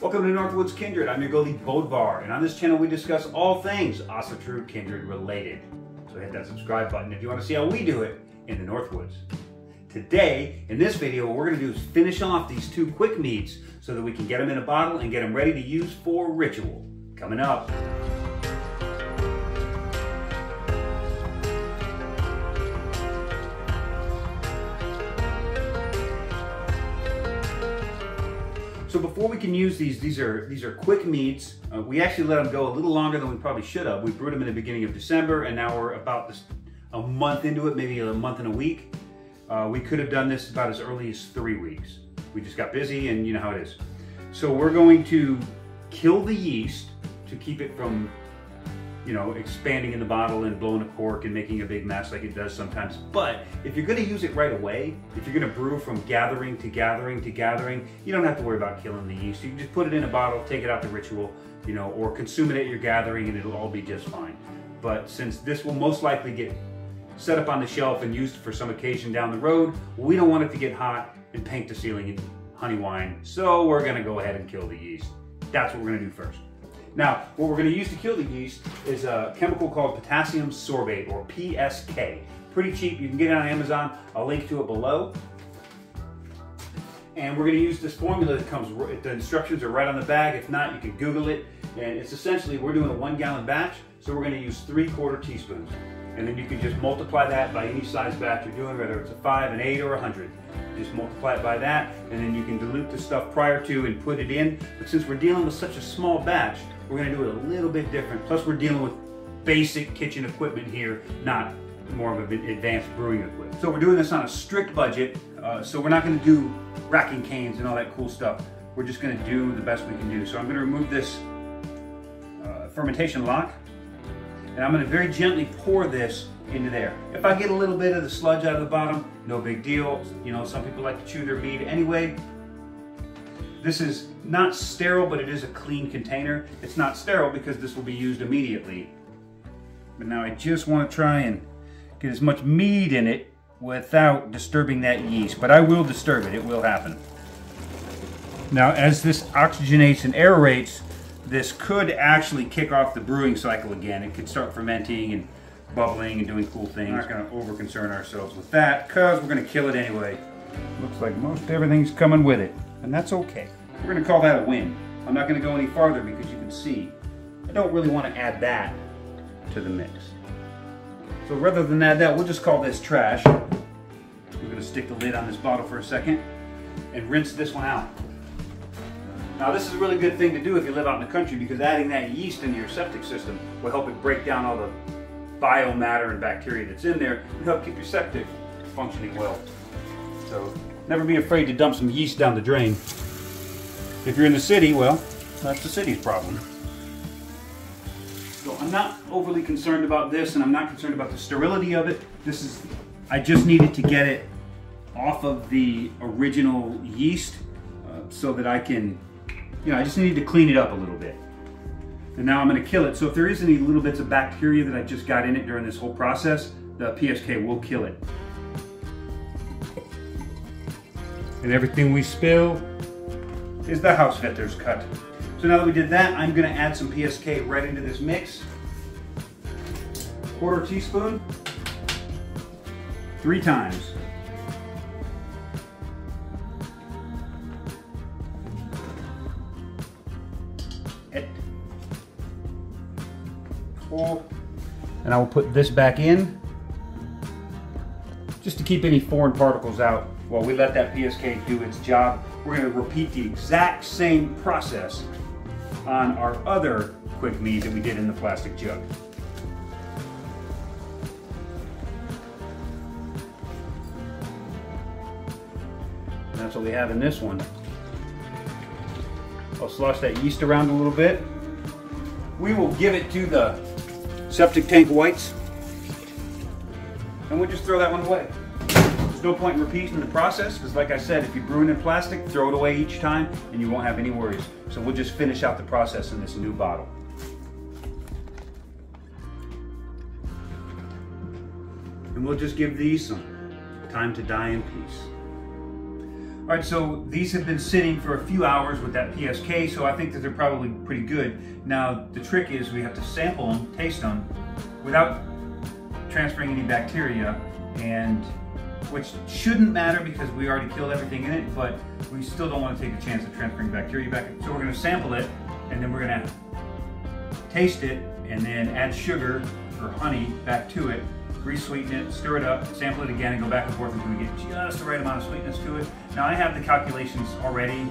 Welcome to Northwoods Kindred. I'm your gothi Bodvar, and on this channel we discuss all things Asatru Kindred related. So hit that subscribe button if you want to see how we do it in the Northwoods. Today, in this video, what we're going to do is finish off these two quick meads so that we can get them in a bottle and get them ready to use for ritual. Coming up. So before we can use these, these are these are quick meads. Uh, we actually let them go a little longer than we probably should have. We brewed them in the beginning of December, and now we're about this, a month into it, maybe a month and a week. Uh, we could have done this about as early as three weeks. We just got busy, and you know how it is. So we're going to kill the yeast to keep it from you know, expanding in the bottle and blowing a cork and making a big mess like it does sometimes. But if you're gonna use it right away, if you're gonna brew from gathering to gathering to gathering, you don't have to worry about killing the yeast. You can just put it in a bottle, take it out the ritual, you know, or consume it at your gathering and it'll all be just fine. But since this will most likely get set up on the shelf and used for some occasion down the road, we don't want it to get hot and paint the ceiling in honey wine. So we're gonna go ahead and kill the yeast. That's what we're gonna do first. Now, what we're going to use to kill the yeast is a chemical called potassium sorbate, or PSK. Pretty cheap. You can get it on Amazon. I'll link to it below. And we're going to use this formula that comes, the instructions are right on the bag. If not, you can Google it. And it's essentially, we're doing a one gallon batch, so we're going to use three quarter teaspoons. And then you can just multiply that by any size batch you're doing, whether it's a five, an eight, or a hundred. Just multiply it by that, and then you can dilute the stuff prior to and put it in. But since we're dealing with such a small batch, we're gonna do it a little bit different. Plus we're dealing with basic kitchen equipment here, not more of an advanced brewing equipment. So we're doing this on a strict budget, uh, so we're not gonna do racking canes and all that cool stuff. We're just gonna do the best we can do. So I'm gonna remove this uh, fermentation lock, and I'm gonna very gently pour this into there. If I get a little bit of the sludge out of the bottom, no big deal. You know, some people like to chew their meat anyway. This is not sterile, but it is a clean container. It's not sterile because this will be used immediately. But now I just want to try and get as much mead in it without disturbing that yeast. But I will disturb it, it will happen. Now as this oxygenates and aerates, this could actually kick off the brewing cycle again. It could start fermenting and bubbling and doing cool things. We're not going to over concern ourselves with that because we're going to kill it anyway. Looks like most everything's coming with it and that's okay. We're gonna call that a win. I'm not gonna go any farther because you can see, I don't really wanna add that to the mix. So rather than add that, we'll just call this trash. We're gonna stick the lid on this bottle for a second and rinse this one out. Now this is a really good thing to do if you live out in the country because adding that yeast into your septic system will help it break down all the biomatter and bacteria that's in there and help keep your septic functioning well. So Never be afraid to dump some yeast down the drain. If you're in the city, well, that's the city's problem. So I'm not overly concerned about this and I'm not concerned about the sterility of it. This is, I just needed to get it off of the original yeast uh, so that I can, you know, I just need to clean it up a little bit. And now I'm gonna kill it. So if there is any little bits of bacteria that I just got in it during this whole process, the PSK will kill it. And everything we spill is the house vetter's cut. So now that we did that, I'm gonna add some PSK right into this mix. Quarter teaspoon, three times. And I will put this back in just to keep any foreign particles out while we let that PSK do its job, we're going to repeat the exact same process on our other quick mead that we did in the plastic jug. And that's what we have in this one. I'll slosh that yeast around a little bit. We will give it to the septic tank wights and we'll just throw that one away. There's no point in repeating the process because like I said, if you brew it in plastic, throw it away each time and you won't have any worries. So we'll just finish out the process in this new bottle. And we'll just give these some time to die in peace. All right, so these have been sitting for a few hours with that PSK, so I think that they're probably pretty good. Now, the trick is we have to sample them, taste them, without transferring any bacteria, and which shouldn't matter because we already killed everything in it, but we still don't want to take a chance of transferring bacteria back. So we're gonna sample it, and then we're gonna taste it, and then add sugar or honey back to it, re-sweeten it, stir it up, sample it again, and go back and forth until we get just the right amount of sweetness to it. Now I have the calculations already,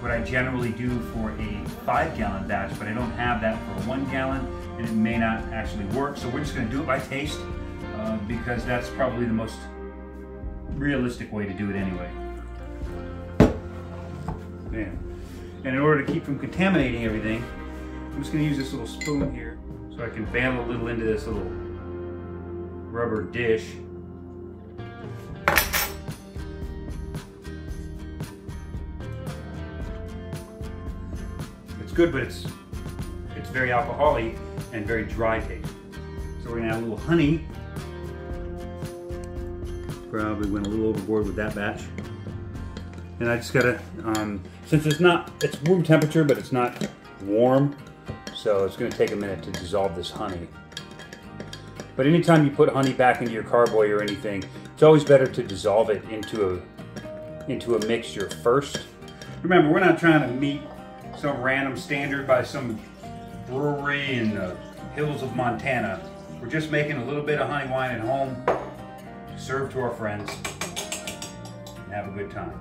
what I generally do for a five gallon batch, but I don't have that for a one gallon, and it may not actually work. So we're just gonna do it by taste, uh, because that's probably the most realistic way to do it anyway. Man. And in order to keep from contaminating everything, I'm just gonna use this little spoon here so I can bam a little into this little rubber dish. It's good, but it's it's very alcoholic and very dry taste. So we're gonna add a little honey. Probably went a little overboard with that batch. And I just gotta, um, since it's not, it's room temperature, but it's not warm, so it's gonna take a minute to dissolve this honey. But anytime you put honey back into your carboy or anything, it's always better to dissolve it into a, into a mixture first. Remember, we're not trying to meet some random standard by some brewery in the hills of Montana. We're just making a little bit of honey wine at home serve to our friends and have a good time.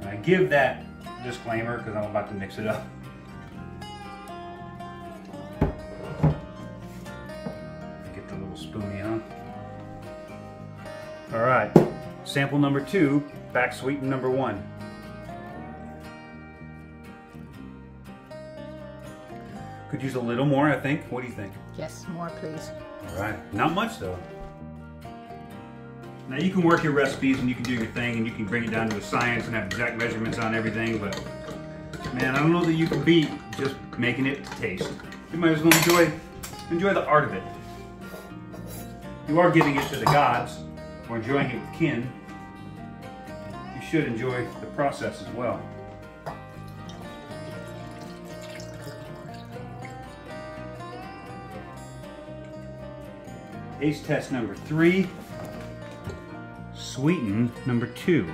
And I give that disclaimer because I'm about to mix it up. Get the little spoony on. All right, sample number two, back sweeten number one. Could use a little more, I think. What do you think? Yes, more please. All right, not much though. Now you can work your recipes and you can do your thing and you can bring it down to a science and have exact measurements on everything, but man, I don't know that you can beat just making it to taste. You might as well enjoy enjoy the art of it. You are giving it to the gods or enjoying it with kin. You should enjoy the process as well. Taste test number three. Sweeten number two.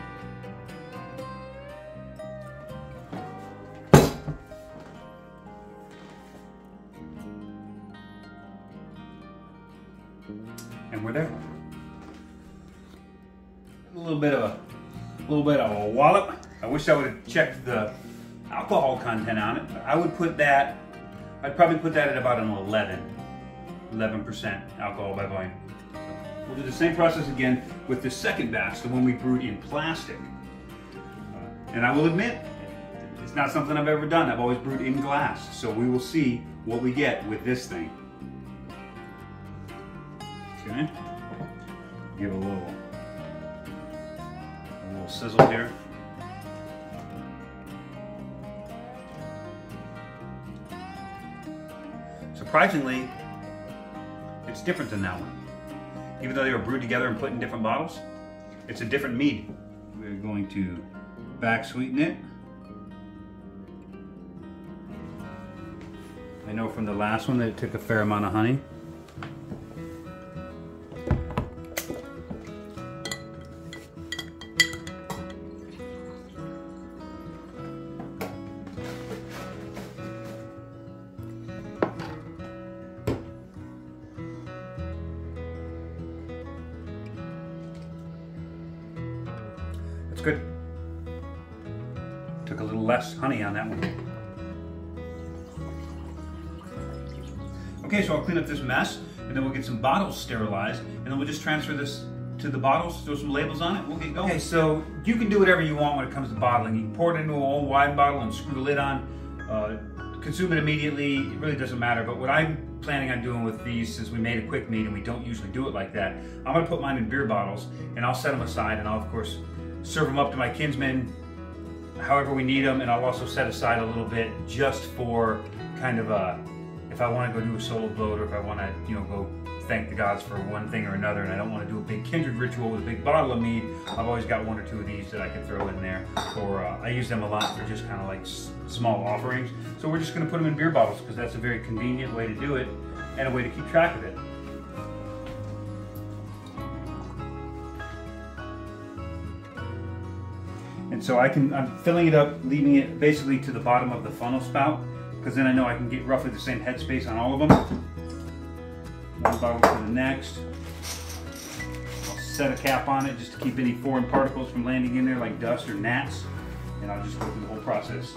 And we're there. A little bit of a, a little bit of a wallop. I wish I would have checked the alcohol content on it. I would put that, I'd probably put that at about an 11. 11% alcohol by volume. We'll do the same process again with the second batch, the one we brewed in plastic. And I will admit, it's not something I've ever done. I've always brewed in glass. So we will see what we get with this thing. Okay. Give a little, a little sizzle here. Surprisingly, it's different than that one. Even though they were brewed together and put in different bottles, it's a different mead. We're going to back sweeten it. I know from the last one that it took a fair amount of honey. Less honey on that one. Okay, so I'll clean up this mess and then we'll get some bottles sterilized and then we'll just transfer this to the bottles, throw some labels on it, we'll get going. Okay, so you can do whatever you want when it comes to bottling. You can pour it into an old wine bottle and screw the lid on, uh, consume it immediately, it really doesn't matter. But what I'm planning on doing with these, since we made a quick mead and we don't usually do it like that, I'm gonna put mine in beer bottles and I'll set them aside and I'll of course serve them up to my kinsmen however we need them and I'll also set aside a little bit just for kind of a if I want to go do a solo blot or if I want to you know go thank the gods for one thing or another, and I don't want to do a big kindred ritual with a big bottle of mead, I've always got one or two of these that I can throw in there. Or uh, I use them a lot for just kind of like small offerings. So we're just going to put them in beer bottles because that's a very convenient way to do it and a way to keep track of it. And so I can, I'm filling it up, leaving it basically to the bottom of the funnel spout, because then I know I can get roughly the same headspace on all of them. One bottle to the next. I'll set a cap on it just to keep any foreign particles from landing in there like dust or gnats. And I'll just go through the whole process.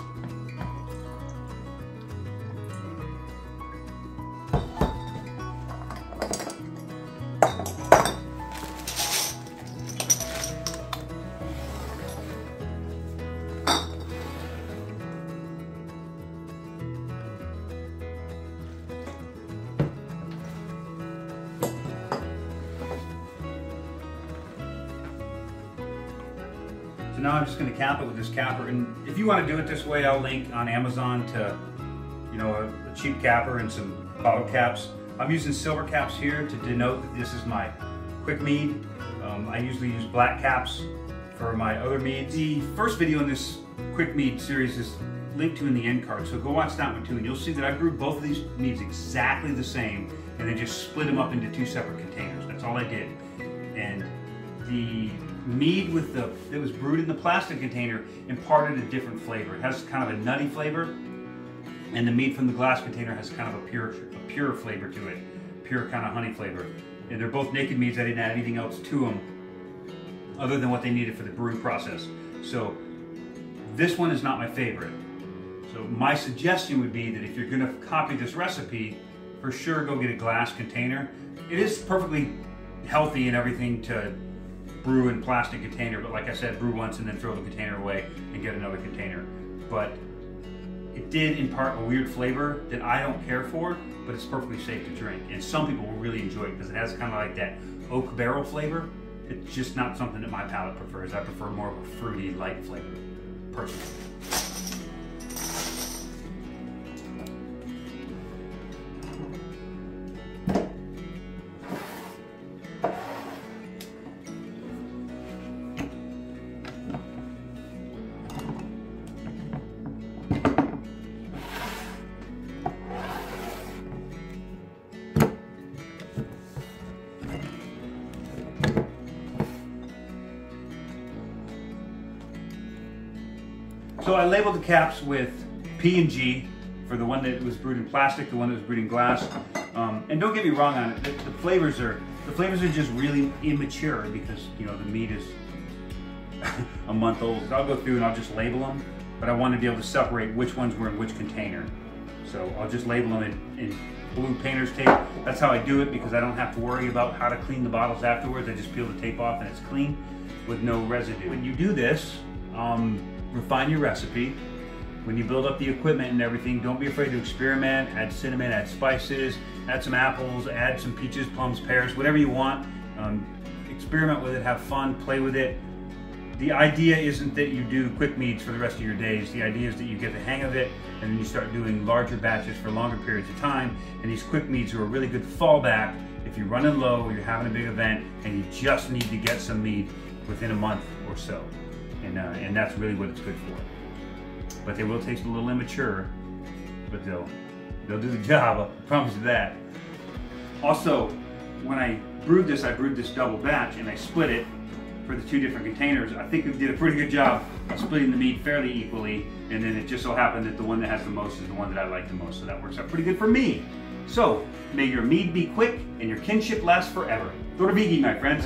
Now I'm just going to cap it with this capper. And if you want to do it this way, I'll link on Amazon to, you know, a, a cheap capper and some bottle caps. I'm using silver caps here to denote that this is my quick mead. Um, I usually use black caps for my other meads. The first video in this quick mead series is linked to in the end card, so go watch that one too, and you'll see that I grew both of these meads exactly the same, and then just split them up into two separate containers. That's all I did. And the mead with the that was brewed in the plastic container imparted a different flavor. It has kind of a nutty flavor, and the mead from the glass container has kind of a pure a pure flavor to it, pure kind of honey flavor. And they're both naked meads. I didn't add anything else to them other than what they needed for the brewing process. So this one is not my favorite. So my suggestion would be that if you're going to copy this recipe, for sure go get a glass container. It is perfectly healthy and everything to brew in plastic container, but like I said, brew once and then throw the container away and get another container. But it did impart a weird flavor that I don't care for, but it's perfectly safe to drink. And some people will really enjoy it because it has kind of like that oak barrel flavor. It's just not something that my palate prefers. I prefer more of a fruity, light flavor, personally. So I labeled the caps with P and G for the one that was brewed in plastic, the one that was brewed in glass. Um, and don't get me wrong on it, the, the, flavors are the flavors are just really immature because you know the mead is a month old. I'll go through and I'll just label them, but I want to be able to separate which ones were in which container. So I'll just label them in, in blue painter's tape. That's how I do it because I don't have to worry about how to clean the bottles afterwards. I just peel the tape off and it's clean with no residue. When you do this, um, refine your recipe. When you build up the equipment and everything, don't be afraid to experiment, add cinnamon, add spices, add some apples, add some peaches, plums, pears, whatever you want. Um, experiment with it, have fun, play with it. The idea isn't that you do quick meads for the rest of your days. The idea is that you get the hang of it and then you start doing larger batches for longer periods of time. And these quick meads are a really good fallback if you're running low or you're having a big event and you just need to get some mead within a month or so and, uh, and that's really what it's good for. But they will taste a little immature, but they'll, they'll do the job, I promise you that. Also, when I brewed this, I brewed this double batch and I split it for the two different containers. I think we did a pretty good job of splitting the mead fairly equally, and then it just so happened that the one that has the most is the one that I like the most, so that works out pretty good for me. So, may your mead be quick and your kinship last forever. Go my friends.